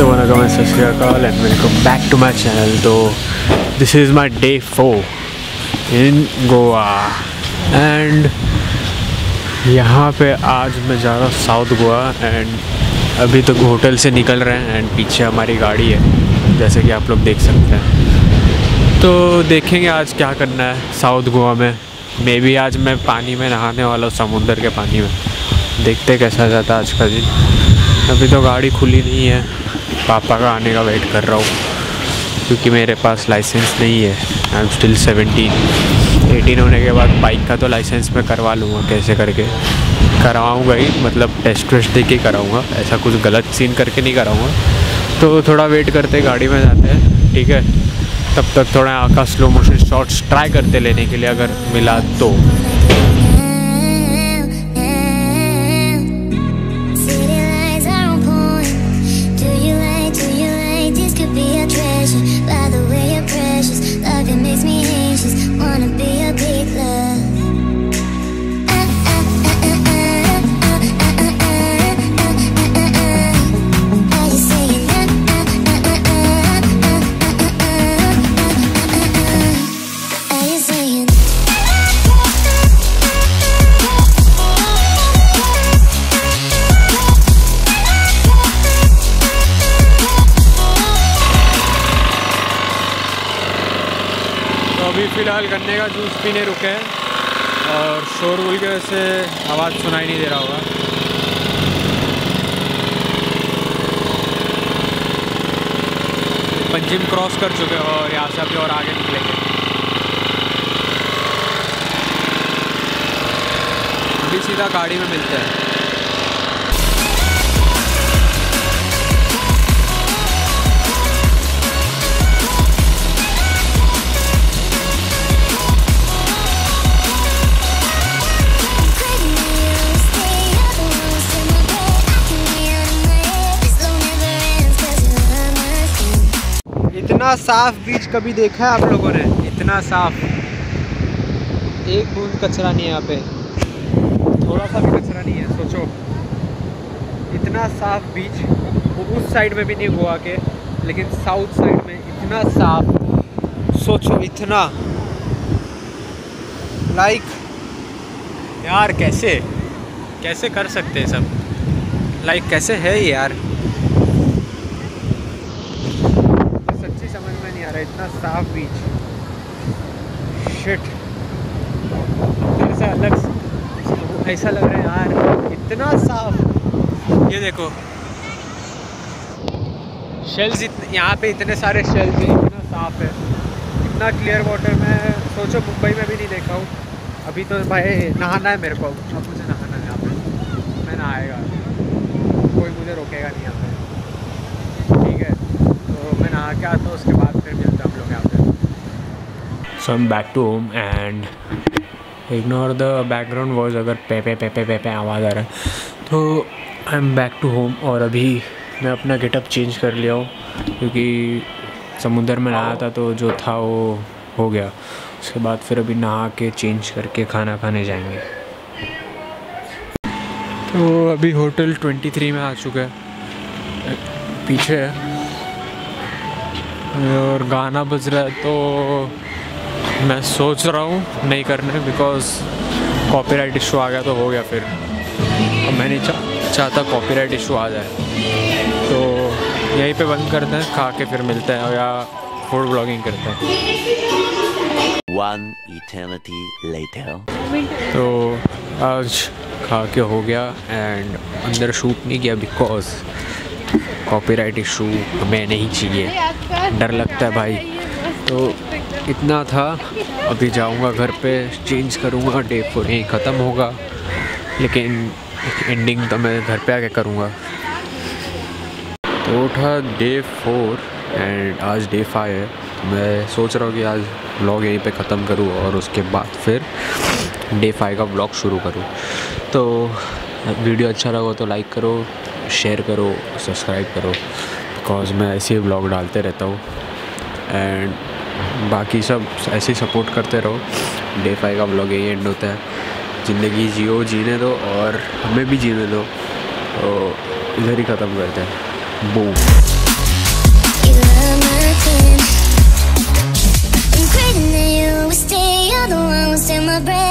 नमस्ते वनकम सत श्रीकाल and welcome back to my channel तो this is my day four in Goa and यहाँ पे आज मैं जा रहा हूँ साउथ गोवा एंड अभी तो होटल से निकल रहे हैं एंड पीछे हमारी गाड़ी है, जैसे कि आप लोग देख सकते हैं। तो देखेंगे आज क्या करना है साउथ गोवा में। मे बी आज मैं पानी में नहाने वाला हूँ, समुंदर के पानी में। देखते कैसा जाता आज का दिन। अभी तो गाड़ी खुली नहीं है। पापा का आने का वेट कर रहा हूँ, क्योंकि मेरे पास लाइसेंस नहीं है। I am still seventeen eighteen होने के बाद बाइक का तो लाइसेंस मैं करवा लूँगा कैसे करके। करवाऊँगा ही मतलब टेस्ट वेस्ट दे के कराऊँगा। ऐसा कुछ गलत सीन करके नहीं कराऊँगा। तो थोड़ा वेट करते गाड़ी में जाते हैं, ठीक है? तब तक थोड़ा आका स्लो मोशन शॉट्स ट्राई करते लेने के लिए अगर मिला तो। अभी फ़िलहाल गन्ने का जूस पीने रुके हैं और शोरगुल की वजह से आवाज़ सुनाई नहीं दे रहा होगा। पंजिम क्रॉस कर चुके हैं और यहाँ से अभी और आगे निकलेंगे। अभी सीधा गाड़ी में मिलते हैं। इतना साफ़ बीच कभी देखा है आप लोगों ने? इतना साफ़। एक बूंद कचरा नहीं है यहाँ पे। थोड़ा सा भी कचरा नहीं है, सोचो। इतना साफ़ बीच वो उस साइड में भी नहीं हुआ के लेकिन साउथ साइड में इतना साफ़। सोचो इतना। लाइक यार कैसे? कैसे कर सकते हैं सब? लाइक कैसे है यार? इतना साफ़ बीच शिट से अलग ऐसा लग रहा है यार, इतना साफ़। ये देखो। शेल्स इतने यहाँ पे इतने सारे शेल्स हैं, इतना साफ़ है। इतना क्लियर वाटर मैं सोचो, मुंबई में भी नहीं देखा हूँ। अभी तो भाई, नहाना है मेरे को अब। मुझे नहाना है यहाँ पे। मैं नहाएगा। कोई मुझे रोकेगा नहीं यहाँ पे। ठीक है। तो मैं नहा के आता हूँ, उसके बाद so back to home and ignore the background voice, अगर पे पे पे पे पे पे आवाज़ आ रहा है। तो I am back to home और अभी मैं अपना गेटअप चेंज कर लिया हूँ क्योंकि समुंदर में नहाया था तो जो था वो हो गया। उसके बाद फिर अभी नहा के चेंज करके खाना खाने जाएँगे। तो अभी होटल 23 में आ चुका है। पीछे है। और गाना बज रहा है तो मैं सोच रहा हूँ नहीं करने बिकॉज़ कॉपीराइट इशू आ गया तो हो गया फिर। अब मैं नहीं चा, चाहता कॉपीराइट इशू आ जाए। तो यहीं पे बंद करते हैं खा के फिर मिलते हैं या फ़ूड ब्लॉगिंग करते हैं। One eternity later. तो आज खा के हो गया एंड अंदर शूट नहीं किया बिकॉज़ कॉपीराइट इशू हमें नहीं चाहिए। डर लगता है भाई। तो इतना था। अभी जाऊँगा घर पे चेंज करूँगा डे फोर यहीं ख़त्म होगा। लेकिन एंडिंग तो मैं घर पे आके करूँगा। तो उठा डे फोर एंड आज डे फाइव है। तो मैं सोच रहा हूँ कि आज ब्लॉग यहीं पे ख़त्म करूँ और उसके बाद फिर डे फाइव का ब्लॉग शुरू करूँ। तो वीडियो अच्छा लगा तो लाइक करो शेयर करो सब्सक्राइब करो। बिकॉज़ मैं ऐसे ही ब्लॉग डालते रहता हूँ। एंड बाकी सब ऐसे ही सपोर्ट करते रहो। डे फाइव का ब्लॉग यही एंड होता है। ज़िंदगी जियो जीने दो और हमें भी जीने दो। तो इधर ही ख़त्म करते हैं। Boom my breath.